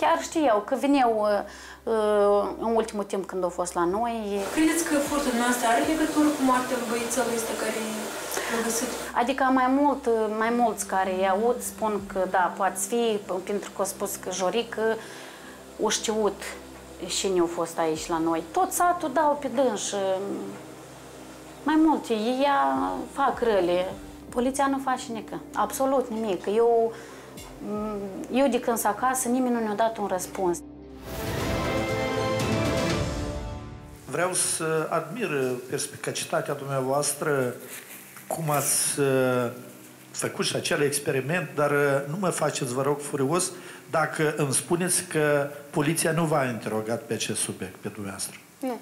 Chiar știau că veneau uh, în ultimul timp când au fost la noi. Credeți că furtul noastră are legătură cu moartea lui băiețelul ăsta care l-a găsit? Adică mai, mult, mai mulți care i aud spun că da, poate fi, pentru că au spus că Jorică o știut și ne-au fost aici la noi. Tot satul dau pe dâns și mai multe, ei fac răle Poliția nu face nimic, absolut nimic. Eu, mm, eu de când sunt acasă, nimeni nu ne-a dat un răspuns. Vreau să admir perspicacitatea dumneavoastră, cum ați uh, făcut și acel experiment, dar uh, nu mă faceți, vă rog, furios, dacă îmi spuneți că poliția nu v-a interogat pe acest subiect, pe dumneavoastră. Nu.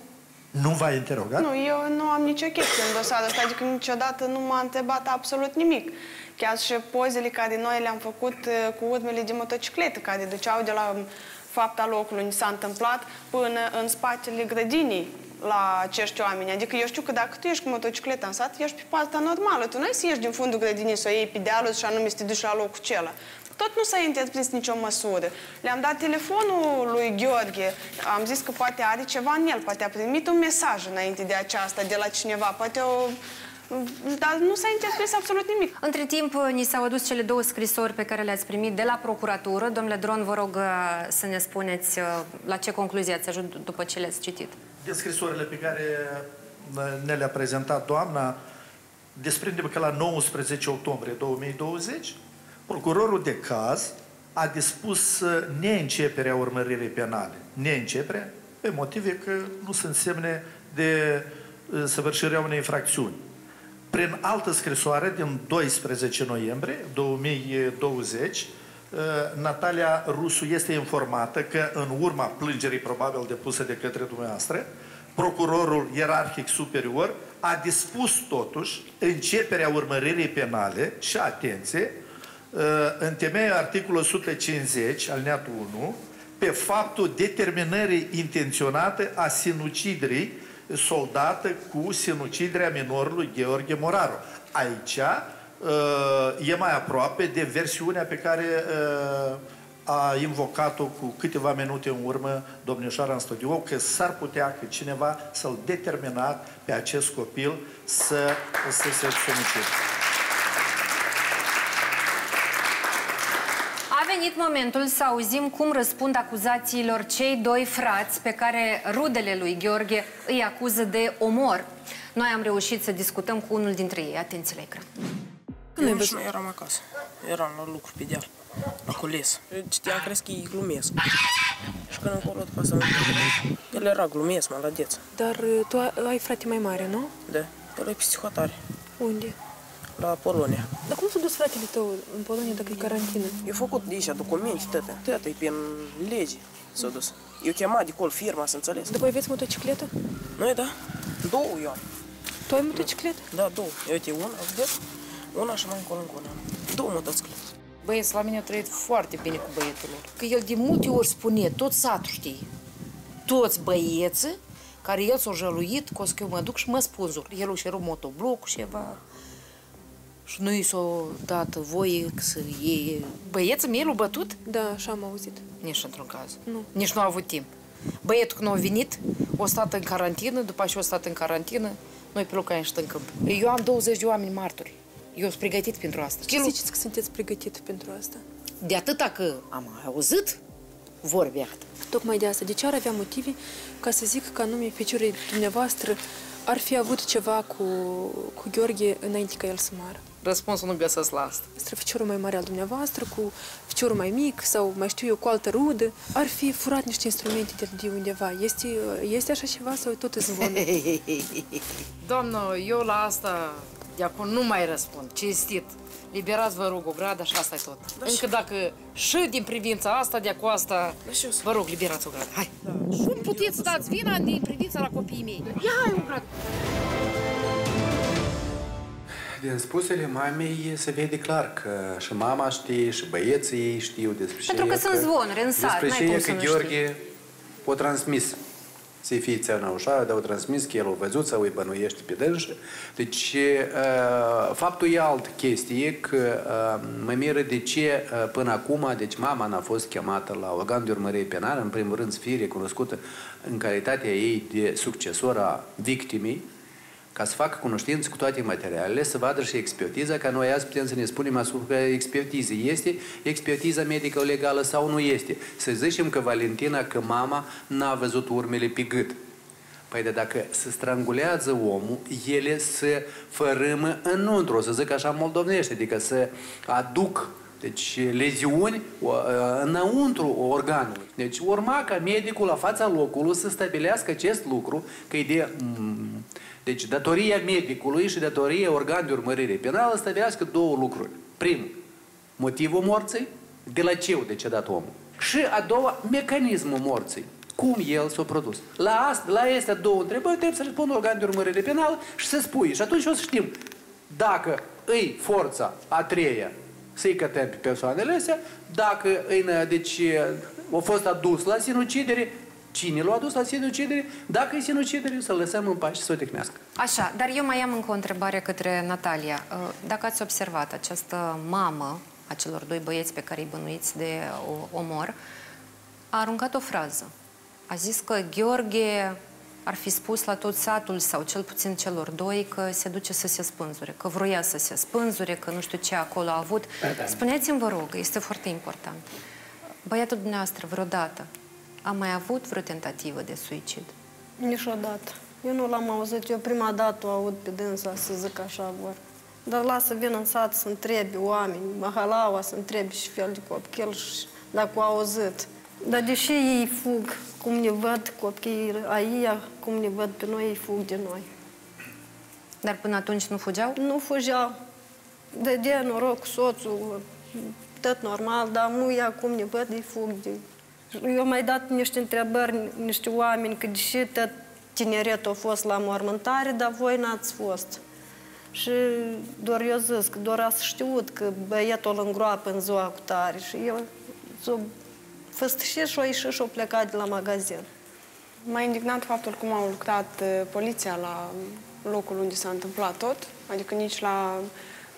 Nu v-a interogat? Nu, eu nu am nicio chestie în dosarul ăsta, adică niciodată nu m-a întrebat absolut nimic. Chiar și pozele care noi le-am făcut uh, cu urmele de motocicletă, care duceau de la fapta locului unde s-a întâmplat până în spatele grădinii la acești oameni. Adică eu știu că dacă tu ești cu motocicleta în sat, ești pe partea normală. Tu nu ai să ieși din fundul grădinii să o iei pe dealul și anume să te duci la locul acela. Tot nu s-a întreprins nicio măsură. Le-am dat telefonul lui Gheorghe. Am zis că poate are ceva în el, poate a primit un mesaj înainte de aceasta de la cineva, poate o dar nu s-a întreprins absolut nimic. Între timp, ni s-au adus cele două scrisori pe care le-ați primit de la procuratură. Domnule Dron, vă rog uh, să ne spuneți uh, la ce concluzie ați ajuns după ce le-ați citit. De scrisorile pe care uh, ne le-a prezentat doamna, desprindem că la 19 octombrie 2020, procurorul de caz a dispus neînceperea urmăririi penale. Neînceperea pe motive că nu sunt semne de săvârșirea unei infracțiuni. Prin altă scrisoare din 12 noiembrie 2020, Natalia Rusu este informată că în urma plângerii probabil depusă de către dumneavoastră, procurorul ierarhic superior a dispus totuși începerea urmăririi penale și, atenție, în temeiul articolul 150, alineatul 1, pe faptul determinării intenționate a sinuciderii soldată cu sinuciderea minorului Gheorghe Moraru. Aici uh, e mai aproape de versiunea pe care uh, a invocat-o cu câteva minute în urmă domnișoara în studio, că s-ar putea că cineva să-l determinat pe acest copil să, să se sinucidă. Venit momentul să auzim cum răspund acuzațiilor cei doi frați pe care rudele lui Gheorghe îi acuză de omor. Noi am reușit să discutăm cu unul dintre ei. Atenție la ecran. Eu nici nu eram acasă. Eram la lucru pe deal, la cules. Știam, crezi că ei glumesc. Și când încolo după asta El era glumesc, maladeț. Dar uh, tu ai frate mai mare, nu? Da, el e psihotare. Unde? La Polonia. Dar cum s-a dus fratele tău în Polonia dacă e carantină? Eu făcut de aici documente, tătă. Tătă e prin lege s-a dus. Eu chemat de col firma, să înțeles. Dar voi aveți motocicletă? Noi, da. Două eu am. Tu ai motocicletă? Da, două. Uite, una, vedeți? Una și mai încolo încă una. Două motociclete. Băieți, la mine a trăit foarte bine cu băietul lor. Că el de multe ori spune, tot satul știi, toți băieții care el s-a jăluit, că o să eu mă duc și mă spun El își era motoblocul și ceva. Și nu i s-a dat voie să iei... Băieții mei l-au bătut? Da, așa am auzit. Nici într-un caz. Nu. Nici nu a avut timp. Băietul când a venit, o stat în carantină, după ce a stat în carantină, noi pe loc am ieșit în câmp. Eu am 20 de oameni martori. Eu sunt pregătit pentru asta. Ce ziceți că sunteți pregătit pentru asta? De atâta că am auzit vorbe Tocmai de asta. De ce ar avea motive ca să zic că anume feciurii dumneavoastră ar fi avut ceva cu, cu Gheorghe înainte ca el să moară? Răspunsul nu găsesc la asta. Este ficiorul mai mare al dumneavoastră, cu ficiorul mai mic sau mai știu eu, cu altă rudă, ar fi furat niște instrumente de, de undeva. Este, este așa ceva sau tot zvonă? (laughs) Doamnă, eu la asta de acum nu mai răspund, cinstit. Liberați, vă rog, o gradă și asta e tot. Da, Încă și... dacă și din privința asta, de acum asta, da, vă rog, liberați o gradă. Hai! Da, Cum puteți să dați vina din privința la copiii mei? Ia, hai, o gradă! Din spusele mamei se vede clar că și mama știe, și băieții ei știu despre ce Pentru că, că sunt zvonuri în sat, Despre ce că Gheorghe o transmis să fie țeana ușa, dar o transmis că el o văzut sau îi bănuiește pe dânsă. Deci, uh, faptul e altă chestie, că uh, mă miră de ce uh, până acum, deci mama n-a fost chemată la organ de urmărire penală, în primul rând să fie recunoscută în calitatea ei de succesor a victimei, ca să facă cunoștință cu toate materialele, să vadă și expertiza, ca noi azi putem să ne spunem asupra expertizei. Este expertiza medică legală sau nu este? Să zicem că Valentina, că mama n-a văzut urmele pe gât. Păi de dacă se strangulează omul, ele se fărâmă înăuntru, o să zic așa moldovnește, adică se aduc deci leziuni înăuntru organului. Deci urma ca medicul la fața locului să stabilească acest lucru, că e de... Deci datoria medicului și datoria organului de urmărire penală stabilească două lucruri. Primul, motivul morții, de la ce a decedat omul. Și a doua, mecanismul morții. Cum el s-a produs. La, asta, la acestea două întrebări trebuie să răspundă organul de urmărire penală și să spui. Și atunci o să știm dacă îi forța a treia să-i cătăm pe persoanele astea, dacă în, deci, a fost adus la sinucidere, cine l-a adus la sinucidere, dacă e sinucidere, să-l lăsăm în pace să o tehnească. Așa, dar eu mai am încă o întrebare către Natalia. Dacă ați observat această mamă a celor doi băieți pe care îi bănuiți de omor, a aruncat o frază. A zis că Gheorghe ar fi spus la tot satul, sau cel puțin celor doi, că se duce să se spânzure, că vroia să se spânzure, că nu știu ce acolo a avut. Da, da. Spuneți-mi, vă rog, este foarte important. Băiatul dumneavoastră, vreodată, a mai avut vreo tentativă de suicid? Niciodată. Eu nu l-am auzit. Eu prima dată o aud pe dânsa să zic așa vor. Dar lasă vin în sat să întrebi oameni, mahalaua să întrebi și fel de copil și dacă au auzit. Dar deși ei fug, cum ne văd copiii aia, cum ne văd pe noi, ei fug de noi. Dar până atunci nu fugeau? Nu fugeau. De de noroc cu soțul, tot normal, dar nu ia cum ne văd, ei fug de... Eu mai dat niște întrebări, niște oameni, că deși tot tineretul a fost la mormântare, dar voi n-ați fost. Și doar eu zis că doar ați știut că băietul îl îngroapă în ziua cu tare și eu fost și și-o ieșit și-o plecat de la magazin. M-a indignat faptul cum au lucrat poliția la locul unde s-a întâmplat tot, adică nici la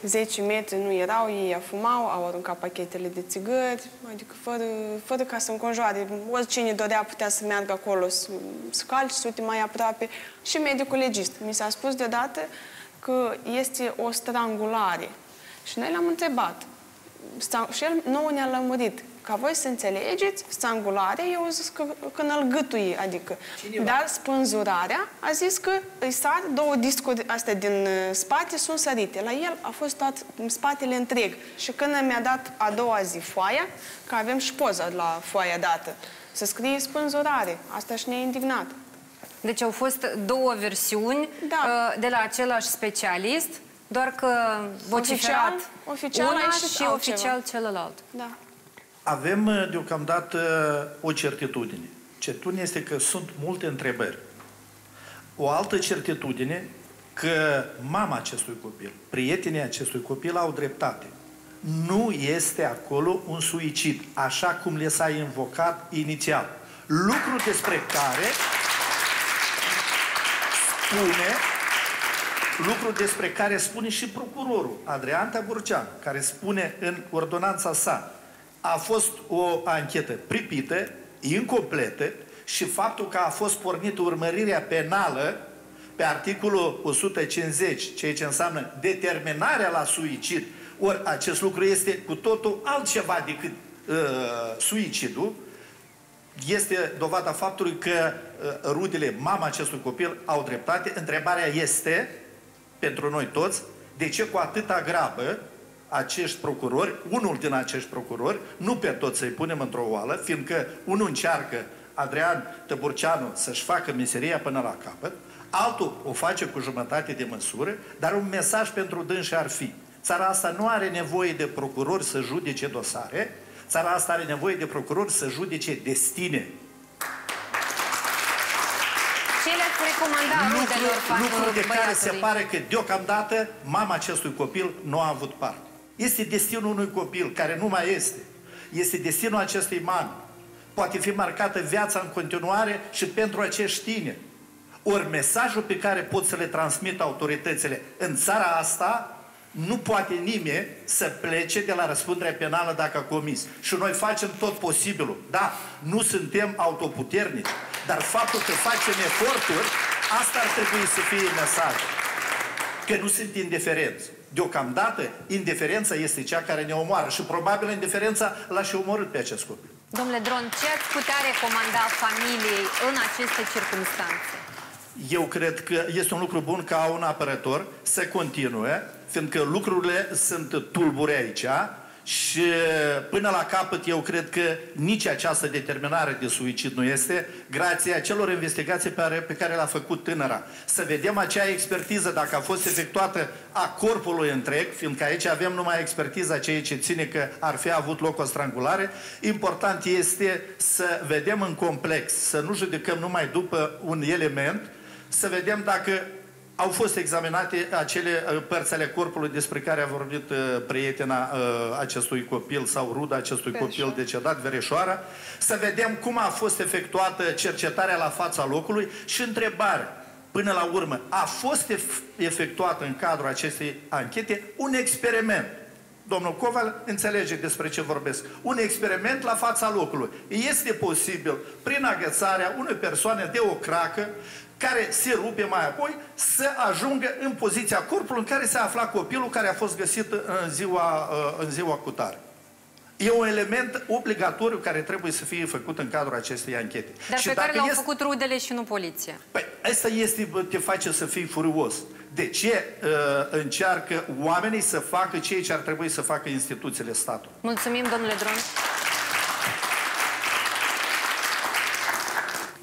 10 metri nu erau, ei afumau, au aruncat pachetele de țigări, adică fără, fără ca să înconjoare. Oricine dorea putea să meargă acolo să, să calci, să uite mai aproape. Și medicul legist. Mi s-a spus deodată că este o strangulare. Și noi l-am întrebat. Și el nouă ne-a lămurit ca voi să înțelegeți, strangularea, eu au zis că când îl gâtui, adică. Cineva. Dar spânzurarea a zis că îi sar două discuri astea din uh, spate sunt sărite. La el a fost tot spatele întreg. Și când mi-a dat a doua zi foaia, că avem și poza la foaia dată, să scrie spânzurare. Asta și ne-a indignat. Deci au fost două versiuni da. Uh, de la același specialist, doar că vociferat oficial, oficial una și oficial celălalt. Da. Avem uh, deocamdată o certitudine. Certitudinea este că sunt multe întrebări. O altă certitudine că mama acestui copil, prietenii acestui copil au dreptate. Nu este acolo un suicid, așa cum le s-a invocat inițial. Lucru despre care spune lucru despre care spune și procurorul Adrian Taburcean, care spune în ordonanța sa a fost o anchetă pripită, incompletă și faptul că a fost pornită urmărirea penală pe articolul 150, ceea ce înseamnă determinarea la suicid, ori acest lucru este cu totul altceva decât uh, suicidul, este dovada faptului că uh, rudele, mama acestui copil, au dreptate. Întrebarea este, pentru noi toți, de ce cu atâta grabă acești procurori, unul din acești procurori, nu pe toți să-i punem într-o oală, fiindcă unul încearcă, Adrian Tăburceanu, să-și facă meseria până la capăt, altul o face cu jumătate de măsură, dar un mesaj pentru dânsi ar fi, țara asta nu are nevoie de procurori să judece dosare, țara asta are nevoie de procurori să judece destine. Ce le-ați recomanda lucru, lucru de care se pare că deocamdată mama acestui copil nu a avut parte. Este destinul unui copil care nu mai este. Este destinul acestei mame. Poate fi marcată viața în continuare și pentru acești tineri. Ori mesajul pe care pot să le transmit autoritățile în țara asta, nu poate nimeni să plece de la răspunderea penală dacă a comis. Și noi facem tot posibilul. Da, nu suntem autoputernici, dar faptul că facem eforturi, asta ar trebui să fie mesajul. Că nu sunt indiferenți. Deocamdată, indiferența este cea care ne omoară și probabil indiferența l-a și omorât pe acest copil. Domnule Dron, ce ați putea recomanda familiei în aceste circunstanțe? eu cred că este un lucru bun ca un apărător să continue, fiindcă lucrurile sunt tulbure aici, și până la capăt eu cred că nici această determinare de suicid nu este, grație acelor investigații pe care, pe care le-a făcut tânăra. Să vedem acea expertiză dacă a fost efectuată a corpului întreg, fiindcă aici avem numai expertiza ceea ce ține că ar fi avut loc o strangulare. Important este să vedem în complex, să nu judecăm numai după un element, să vedem dacă au fost examinate acele uh, părți ale corpului despre care a vorbit uh, prietena uh, acestui copil sau ruda acestui Vereșoara. copil decedat, Vereșoara, să vedem cum a fost efectuată cercetarea la fața locului și întrebare. Până la urmă, a fost efectuat în cadrul acestei anchete un experiment. Domnul Coval înțelege despre ce vorbesc. Un experiment la fața locului. Este posibil, prin agățarea unei persoane de o cracă, care se rupe mai apoi, să ajungă în poziția corpului în care se afla copilul care a fost găsit în ziua, uh, în ziua cutare. E un element obligatoriu care trebuie să fie făcut în cadrul acestei anchete. Dar și pe care l-au este... făcut rudele și nu poliția. Păi, asta este, te face să fii furios. De ce uh, încearcă oamenii să facă ceea ce ar trebui să facă instituțiile statului? Mulțumim, domnule Dron.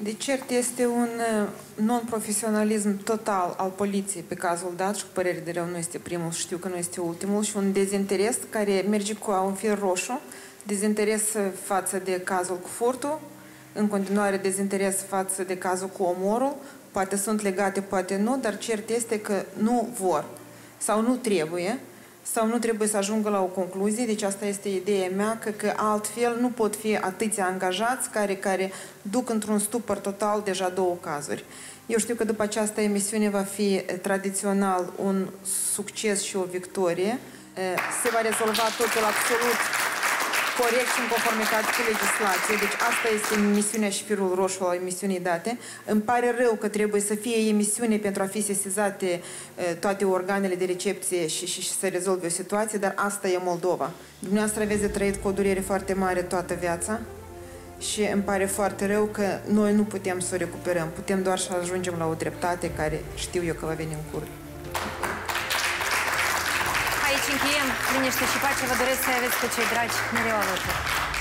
De cert, este un uh, non-profesionalism total al poliției pe cazul dat și cu părere de rău nu este primul, știu că nu este ultimul și un dezinteres care merge cu un fir roșu, dezinteres față de cazul cu furtul, în continuare dezinteres față de cazul cu omorul, poate sunt legate, poate nu, dar cert este că nu vor sau nu trebuie sau nu trebuie să ajungă la o concluzie, deci asta este ideea mea, că, că altfel nu pot fi atâția angajați care, care duc într-un stupăr total deja două cazuri. Eu știu că după această emisiune va fi tradițional un succes și o victorie. Se va rezolva totul absolut corect și în conformitate cu legislație. Deci asta este misiunea și firul roșu al emisiunii date. Îmi pare rău că trebuie să fie emisiune pentru a fi sesizate toate organele de recepție și, și, și să rezolve o situație, dar asta e Moldova. Dumneavoastră aveți de trăit cu o durere foarte mare toată viața și îmi pare foarte rău că noi nu putem să o recuperăm. Putem doar să ajungem la o dreptate care știu eu că va veni în curând. Aici încheiem. Liniște și pace. Vă doresc să aveți pe cei dragi mereu alături.